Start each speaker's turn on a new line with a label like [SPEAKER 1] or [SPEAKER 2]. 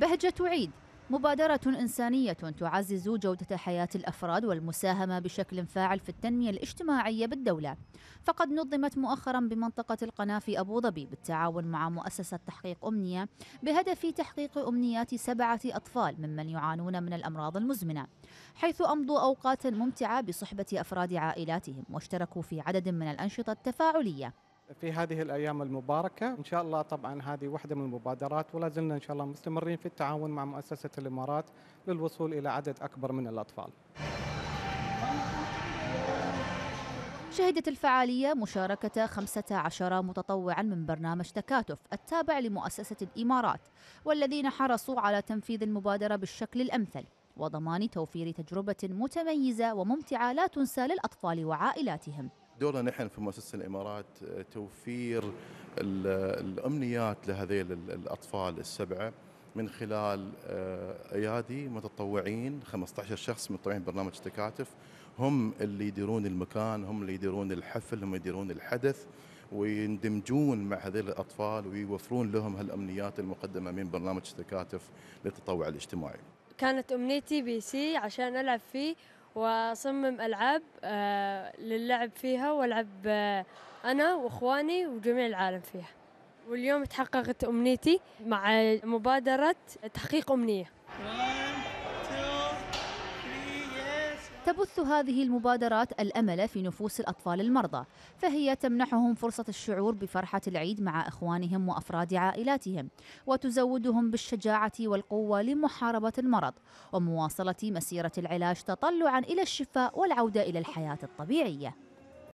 [SPEAKER 1] بهجة عيد مبادرة إنسانية تعزز جودة حياة الأفراد والمساهمة بشكل فاعل في التنمية الاجتماعية بالدولة. فقد نظمت مؤخرا بمنطقة القناة في أبو ظبي بالتعاون مع مؤسسة تحقيق أمنية بهدف تحقيق أمنيات سبعة أطفال ممن يعانون من الأمراض المزمنة، حيث أمضوا أوقات ممتعة بصحبة أفراد عائلاتهم واشتركوا في عدد من الأنشطة التفاعلية.
[SPEAKER 2] في هذه الأيام المباركة إن شاء الله طبعا هذه واحدة من المبادرات ولا زلنا إن شاء الله مستمرين في التعاون مع مؤسسة الإمارات للوصول إلى عدد أكبر من الأطفال.
[SPEAKER 1] شهدت الفعالية مشاركة 15 متطوعا من برنامج تكاتف التابع لمؤسسة الإمارات والذين حرصوا على تنفيذ المبادرة بالشكل الأمثل وضمان توفير تجربة متميزة وممتعة لا تنسى للأطفال وعائلاتهم
[SPEAKER 3] دورنا نحن في مؤسسة الإمارات توفير الأمنيات لهذيل الأطفال السبعة من خلال أيادي متطوعين 15 شخص متطوعين برنامج تكاتف. هم اللي يديرون المكان هم اللي يديرون الحفل هم يديرون الحدث ويندمجون مع هذيل الأطفال ويوفرون لهم هالأمنيات المقدمة من برنامج تكاتف للتطوع الاجتماعي.
[SPEAKER 4] كانت أمنيتي بي سي عشان ألعب فيه واصمم ألعاب للعب فيها والعب أنا وإخواني وجميع العالم فيها. واليوم تحققت أمنيتي مع مبادرة تحقيق أمنية.
[SPEAKER 1] تبث هذه المبادرات الأمل في نفوس الأطفال المرضى فهي تمنحهم فرصة الشعور بفرحة العيد مع إخوانهم وأفراد عائلاتهم وتزودهم بالشجاعة والقوة لمحاربة المرض ومواصلة مسيرة العلاج تطلعا إلى الشفاء والعودة إلى الحياة الطبيعية.